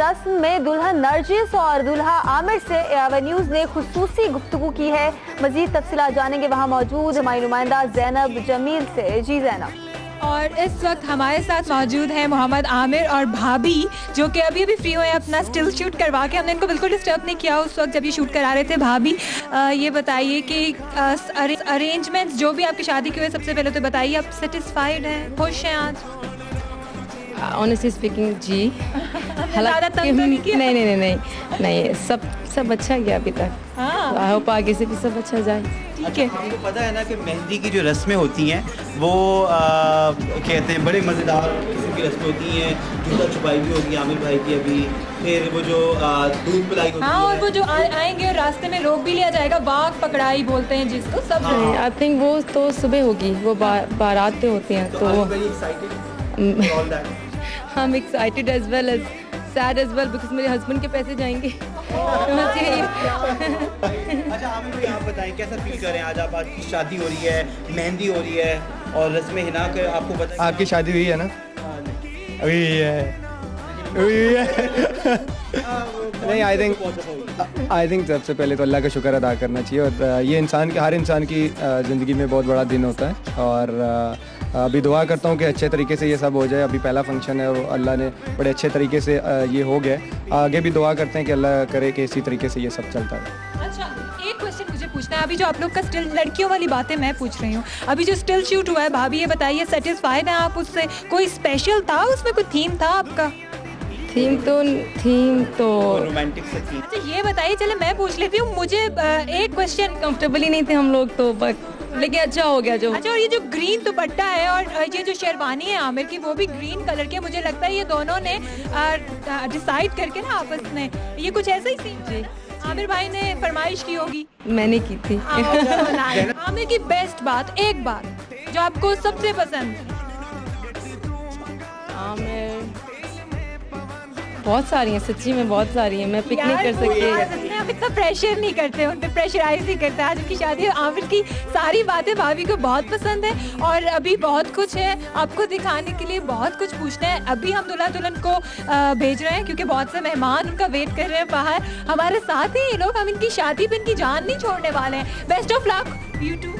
रस्म में दुल्हन नरजिस और दुल्हा आमिर से एआवर न्यूज़ ने खसूसी गुफ्तगू की है। मजीद तफसीत जानेंगे, वहाँ मौजूद हमारी नुमाइंदा जैनब जमील से। जी जैनब। और इस वक्त हमारे साथ मौजूद है मोहम्मद आमिर और भाभी, जो कि अभी अभी फ्री हुए हैं, अपना स्टिल शूट करवा के। हमने इनको बिल्कुल डिस्टर्ब नहीं किया उस वक्त जब ये शूट करा रहे थे। भाभी ये बताइए कि अरेंजमेंट्स जो भी आपकी शादी के हुए सबसे पहले तो बताइए, आप सेटिस्फाइड हैं, खुश हैं आज? ऑनेस्टली स्पीकिंग जी। तंग तो नहीं? नहीं नहीं नहीं नहीं नहीं सब सब अच्छा गया अभी तक। हाँ। आई होप आगे से भी सब अच्छा जाए। ठीक है। आपको पता है ना कि मेहंदी की जो रस्में होती हैं वो कहते हैं बड़े मज़ेदार किस्म की रस्में होती हैं। जूता छुपाई भी होगी आमिर भाई की अभी। फिर वो जो दूध पिलाई होती हाँ और वो जो आ- आएँगे और रास्ते में रोक भी लिया जाएगा बाघ पकड़ाई बोलते हैं जिसको सब नहीं आई थिंक वो तो सुबह होगी वो बारात पे होती हैं तो तो हम excited as well as sad as well because मेरे हस्बैंड के पैसे जाएँगे। अच्छा आमिर भाई आप बताएँ कैसा फील कर रहे हैं आज आप? आपकी शादी हो रही है मेहंदी हो रही है और रस्में हिना कर आपको पता है आपकी शादी हुई है ना? हुई है। हुई है। नहीं आई थिंक आई थिंक सबसे पहले तो अल्लाह का शुक्र अदा करना चाहिए और ये इंसान के हर इंसान की ज़िंदगी में बहुत बड़ा दिन होता है और अ, अभी दुआ करता हूँ कि अच्छे तरीके से ये सब हो जाए। अभी पहला फ़ंक्शन है और अल्लाह ने बड़े अच्छे तरीके से ये हो गया। आगे भी दुआ करते हैं कि अल्लाह करे कि इसी तरीके से ये सब चलता है अच्छा पूछना है। अभी जो आप लोग का स्टिल लड़कियों वाली बातें मैं पूछ रही हूँ। अभी जो स्टिल शूट हुआ है, भाभी ये बताइए सेटिस्फाइड हैं आप उससे? कोई स्पेशल था? उसमें कोई थीम था आपका? थीम तो थीम तो। रोमांटिक सा अच्छा ये बताइए चले मैं पूछ लेती हूँ मुझे एक क्वेश्चन कंफर्टेबल ही नहीं थे हम लोग तो बस लेकिन अच्छा हो गया जो। अच्छा और ये जो ग्रीन दुपट्टा है और ये जो शेरवानी है आमिर की वो भी ग्रीन कलर की मुझे लगता है ये दोनों ने डिसाइड करके ना आपस में ये कुछ ऐसा ही सीन आमिर भाई ने फरमाइश की होगी। मैंने की थी। आमिर की बेस्ट बात एक बात जो आपको सबसे पसंद बहुत सारी हैं सच्ची में बहुत सारी हैं मैं पिक नहीं कर सकती। हम इतना प्रेशर नहीं करते उन पे प्रेशराइज नहीं करते। आज उनकी शादी है आमिर की सारी बातें भाभी को बहुत पसंद है और अभी बहुत कुछ है आपको दिखाने के लिए बहुत कुछ पूछना है। अभी हम दुल्हा दुल्हन को भेज रहे हैं क्योंकि बहुत से मेहमान उनका वेट कर रहे हैं बाहर। हमारे साथ ही ये लोग हम इनकी शादी पे इनकी जान नहीं छोड़ने वाले हैं। Best of luck you too